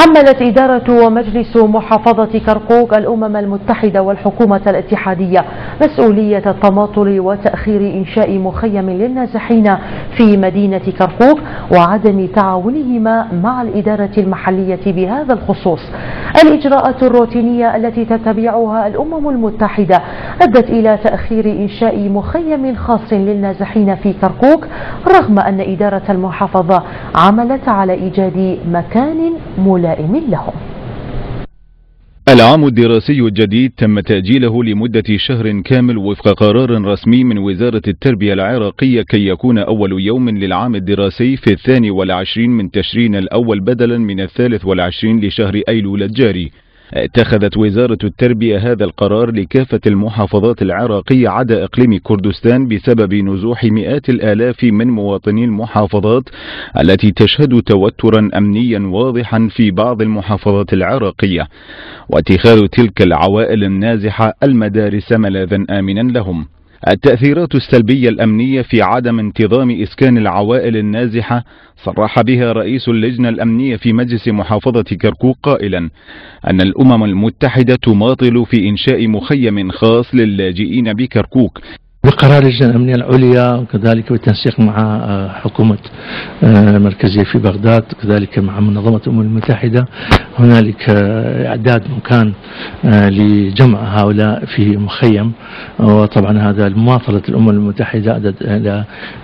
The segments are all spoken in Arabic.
حملت إدارة ومجلس محافظة كركوك الأمم المتحدة والحكومة الاتحادية مسؤولية التماطل وتأخير إنشاء مخيم للنازحين في مدينة كركوك وعدم تعاونهما مع الإدارة المحلية بهذا الخصوص. الإجراءات الروتينية التي تتبعها الأمم المتحدة أدت إلى تأخير إنشاء مخيم خاص للنازحين في كركوك رغم أن إدارة المحافظة عملت على إيجاد مكان ملائم لهم. العام الدراسي الجديد تم تأجيله لمدة شهر كامل وفق قرار رسمي من وزارة التربية العراقية كي يكون أول يوم للعام الدراسي في الثاني والعشرين من تشرين الأول بدلا من الثالث والعشرين لشهر أيلول الجاري. اتخذت وزارة التربية هذا القرار لكافة المحافظات العراقية عدا إقليم كردستان بسبب نزوح مئات الآلاف من مواطني المحافظات التي تشهد توترا أمنيا واضحا في بعض المحافظات العراقية. واتخاذ تلك العوائل النازحة المدارس ملاذا آمنا لهم. التأثيرات السلبية الأمنية في عدم انتظام إسكان العوائل النازحة صرح بها رئيس اللجنة الأمنية في مجلس محافظة كركوك قائلا أن الأمم المتحدة تماطل في إنشاء مخيم خاص للاجئين بكركوك بقرار اللجنة الأمنية العليا وكذلك بالتنسيق مع آه، حكومة آه، المركزية في بغداد كذلك مع منظمة الأمم المتحدة. هنالك آه، إعداد مكان لجمع هؤلاء في مخيم. وطبعا هذا مماطلة الأمم المتحدة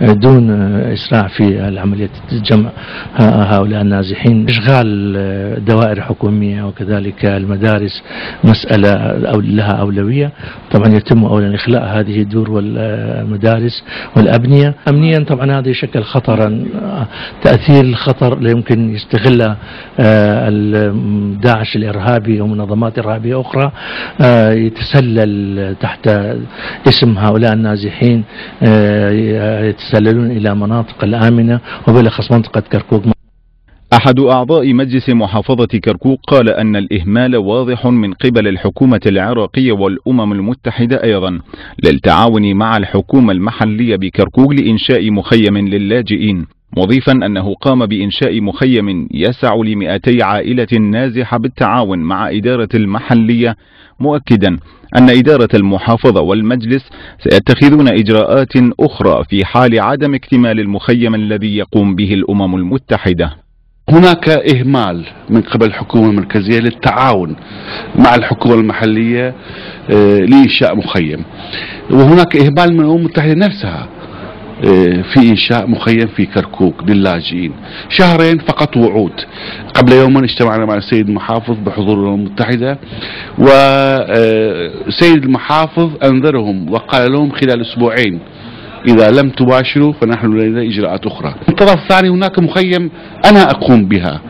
دون إسراع في عملية جمع هؤلاء النازحين. إشغال دوائر حكومية وكذلك المدارس مسألة لها أولوية. طبعا يتم أولا إخلاء هذه الدور وال المدارس والأبنية. أمنيا طبعا هذا يشكل خطرا تأثير الخطر اللي يمكن يستغله آه، داعش الإرهابي ومنظمات إرهابية أخرى آه، يتسلل تحت اسم هؤلاء النازحين آه، يتسللون إلى مناطق الآمنة وبالأخص منطقة كركوك. أحد أعضاء مجلس محافظة كركوك قال أن الإهمال واضح من قبل الحكومة العراقية والأمم المتحدة أيضا للتعاون مع الحكومة المحلية بكركوك لإنشاء مخيم للاجئين مضيفا أنه قام بإنشاء مخيم يسع لمئتي عائلة نازحة بالتعاون مع إدارة المحلية مؤكدا أن إدارة المحافظة والمجلس سيتخذون إجراءات أخرى في حال عدم اكتمال المخيم الذي يقوم به الأمم المتحدة. هناك إهمال من قبل الحكومة المركزية للتعاون مع الحكومة المحلية آه، لإنشاء مخيم. وهناك إهمال من الأمم المتحدة نفسها آه، في إنشاء مخيم في كركوك للاجئين. شهرين فقط وعود. قبل يومين اجتمعنا مع السيد المحافظ بحضور الأمم المتحدة وسيد آه، المحافظ أنذرهم وقال لهم خلال أسبوعين إذا لم تباشروا فنحن لدينا إجراءات أخرى. الطرف الثاني هناك مخيم أنا أقوم بها.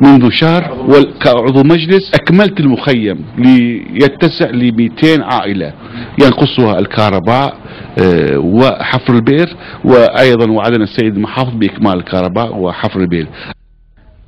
منذ شهر وكعضو مجلس أكملت المخيم ليتسع ل 200 عائلة ينقصها الكهرباء آه، وحفر البئر وأيضا وعدنا السيد المحافظ بإكمال الكهرباء وحفر البئر.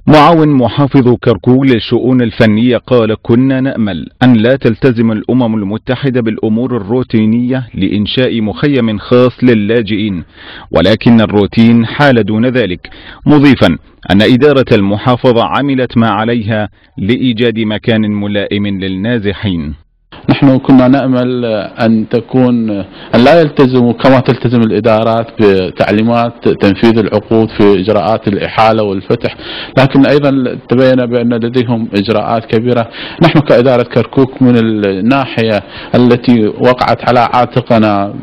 معاون محافظ كركوك للشؤون الفنية قال كنا نأمل أن لا تلتزم الأمم المتحدة بالأمور الروتينية لإنشاء مخيم خاص للاجئين ولكن الروتين حال دون ذلك مضيفا أن إدارة المحافظة عملت ما عليها لإيجاد مكان ملائم للنازحين. نحن كنا نأمل أن تكون أن لا يلتزموا كما تلتزم الإدارات بتعليمات تنفيذ العقود في إجراءات الإحالة والفتح. لكن أيضا تبين بأن لديهم إجراءات كبيرة. نحن كإدارة كركوك من الناحية التي وقعت على عاتقنا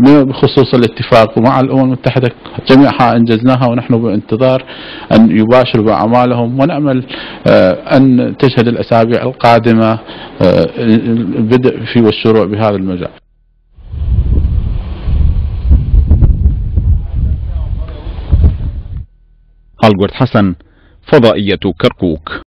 بخصوص الاتفاق مع الأمم المتحدة جميعها أنجزناها ونحن بانتظار أن يباشروا بأعمالهم ونأمل آه، أن تشهد الأسابيع القادمة آه، البدء في والشروع بهذا المجال. البرت حسن فضائية كركوك